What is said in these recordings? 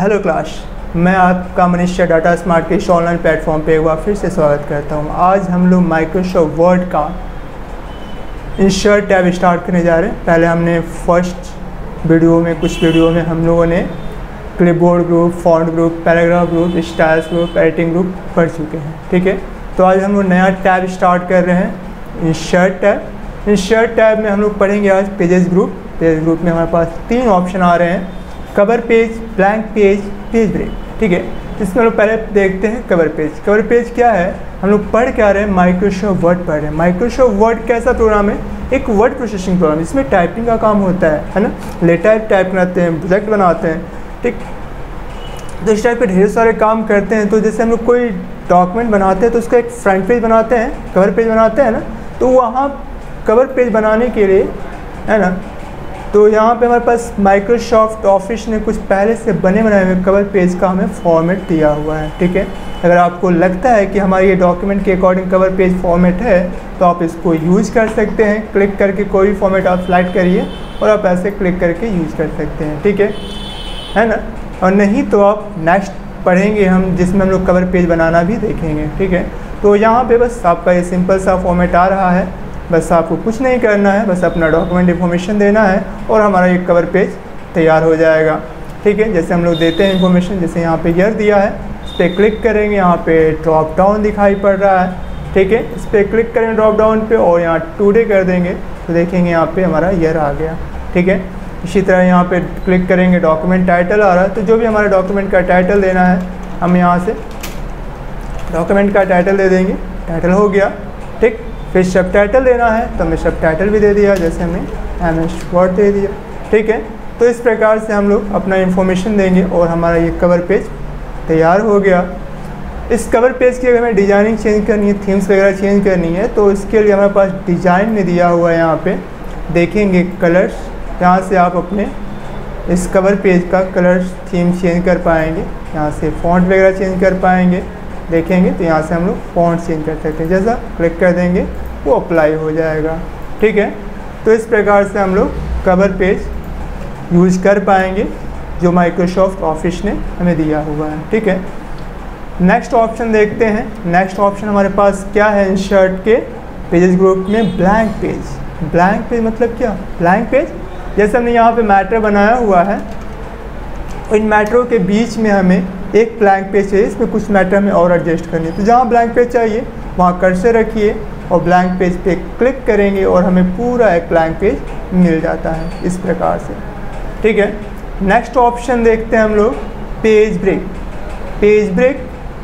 Hello class मैं आपका Manisha data smart के ऑनलाइन प्लेटफॉर्म पे एक बार फिर से स्वागत करता हूँ। आज हम लोग माइक्रोसॉफ्ट वर्ड का इंशर्ट टैब स्टार्ट करने जा रहे हैं। पहले हमने फ़र्स्ट वीडियो में, कुछ वीडियो में हम लोगों ने clipboard group font group paragraph group styles group editing group पढ़ चुके हैं, ठीक है? तो आज हम लोग नया टैब स्टार्ट कर रहे हैं इंशर्ट टैब इंशर्ट टैब में हम लोग पढ़ेंगे आज पेजेस ग्रुप पेजेस ग्रुप में हमारे पास तीन ऑप्शन आ रहे हैं। Cover page blank page page break ठीक है? इसमें हम लोग पहले देखते हैं कवर पेज कवर पेज क्या है? हम लोग पढ़ क्या रहे हैं माइक्रोसॉफ्ट वर्ड पढ़ रहे हैं। माइक्रोसॉफ्ट वर्ड कैसा प्रोग्राम है? एक वर्ड प्रोसेसिंग प्रोग्राम इसमें टाइपिंग का काम होता है है ना? लेटर टाइप कराते हैं प्रोजेक्ट बनाते हैं, ठीक? तो इस टाइप के ढेर सारे काम करते हैं। तो जैसे हम लोग कोई डॉक्यूमेंट बनाते हैं तो उसका एक फ्रंट पेज बनाते हैं कवर पेज बनाते हैं ना? तो वहाँ कवर पेज बनाने के लिए, है ना? तो यहाँ पे हमारे पास माइक्रोसॉफ्ट ऑफ़िस ने कुछ पहले से बने बनाए हुए कवर पेज का हमें फॉर्मेट दिया हुआ है, ठीक है? अगर आपको लगता है कि हमारे ये डॉक्यूमेंट के अकॉर्डिंग कवर पेज फॉर्मेट है तो आप इसको यूज़ कर सकते हैं। क्लिक करके कोई भी फॉर्मेट आप सिलेक्ट करिए और आप ऐसे क्लिक करके यूज़ कर सकते हैं, ठीक है? है ना? और नहीं तो आप नेक्स्ट पढ़ेंगे हम, जिसमें हम लोग कवर पेज बनाना भी देखेंगे, ठीक है? तो यहाँ पे बस आपका ये सिंपल सा फॉर्मेट आ रहा है। बस आपको कुछ नहीं करना है, बस अपना डॉक्यूमेंट इन्फॉर्मेशन देना है और हमारा एक कवर पेज तैयार हो जाएगा। ठीक है? जैसे हम लोग देते हैं इन्फॉर्मेशन जैसे यहाँ पे ईयर दिया है, इस पर क्लिक करेंगे, यहाँ पे ड्रॉप डाउन दिखाई पड़ रहा है। ठीक है? इस पर क्लिक करेंगे ड्रॉप डाउन पे और यहाँ टू डे कर देंगे तो देखेंगे यहाँ पे हमारा ईयर आ गया। ठीक है? इसी तरह यहाँ पे क्लिक करेंगे डॉक्यूमेंट टाइटल आ रहा है तो जो भी हमारे डॉक्यूमेंट का टाइटल देना है, हम यहाँ से डॉक्यूमेंट का टाइटल दे देंगे। टाइटल हो गया। ठीक? फिर सब टाइटल देना है तो हमने सब टाइटल भी दे दिया, जैसे हमने एम एस वर्ड दे दिया। ठीक है? तो इस प्रकार से हम लोग अपना इन्फॉर्मेशन देंगे और हमारा ये कवर पेज तैयार हो गया। इस कवर पेज की अगर हमें डिज़ाइनिंग चेंज करनी है थीम्स वगैरह चेंज करनी है तो इसके लिए हमारे पास डिज़ाइन में दिया हुआ है यहाँ पे। देखेंगे कलर्स यहाँ से आप अपने इस कवर पेज का कलर्स थीम चेंज कर पाएँगे। यहाँ से फॉन्ट वगैरह चेंज कर पाएँगे। देखेंगे तो यहाँ से हम लोग फॉन्ट चेंज कर सकते हैं। जैसा क्लिक कर देंगे, वो अप्लाई हो जाएगा। ठीक है? तो इस प्रकार से हम लोग कवर पेज यूज़ कर पाएँगे, जो माइक्रोसॉफ्ट ऑफ़िस ने हमें दिया हुआ है। ठीक है? नेक्स्ट ऑप्शन देखते हैं। नेक्स्ट ऑप्शन हमारे पास क्या है? इन शर्ट के पेजेस ग्रुप में ब्लैंक पेज ब्लैंक पेज मतलब क्या? ब्लैंक पेज जैसे हमने यहाँ पे मैटर बनाया हुआ है, इन मैटरों के बीच में हमें एक ब्लैंक पेज चाहिए, इसमें कुछ मैटर हमें और एडजस्ट करनी है। तो जहाँ ब्लैंक पेज चाहिए, वहाँ कर्सर रखिए और ब्लैंक पेज पे क्लिक करेंगे और हमें पूरा एक ब्लैंक पेज मिल जाता है इस प्रकार से। ठीक है? नेक्स्ट ऑप्शन देखते हैं हम लोग page break page break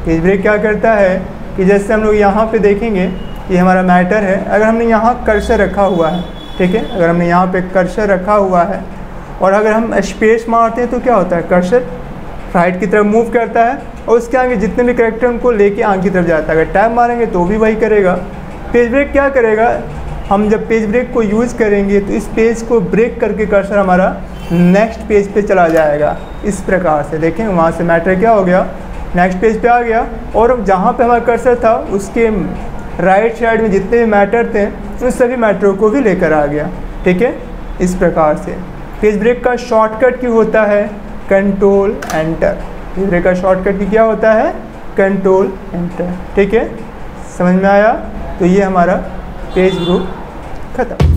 page break क्या करता है? कि जैसे हम लोग यहाँ पे देखेंगे ये हमारा मैटर है। अगर हमने यहाँ कर्सर रखा हुआ है, ठीक है? अगर हमने यहाँ पे कर्सर रखा हुआ है और अगर हम स्पेस मारते हैं तो क्या होता है? कर्सर राइट की तरफ़ मूव करता है और उसके आगे जितने भी करेक्टर उनको लेके आगे की तरफ़ जाता है। अगर टैब मारेंगे तो भी वही करेगा। पेज ब्रेक क्या करेगा? हम जब पेज ब्रेक को यूज़ करेंगे तो इस पेज को ब्रेक करके कर्सर हमारा नेक्स्ट पेज पे चला जाएगा। इस प्रकार से देखें, वहाँ से मैटर क्या हो गया? नेक्स्ट पेज पे आ गया। और जहाँ पे हमारा कर्सर था, उसके राइट साइड में जितने भी मैटर थे, उन सभी मैटरों को भी लेकर आ गया। ठीक है? इस प्रकार से। पेज ब्रेक का शॉर्टकट क्यों होता है? कंट्रोल एंटर ब्रेक का शॉर्टकट भी क्या होता है? कंट्रोल एंटर ठीक है? समझ में आया? तो ये हमारा पेज ग्रुप ख़त्म।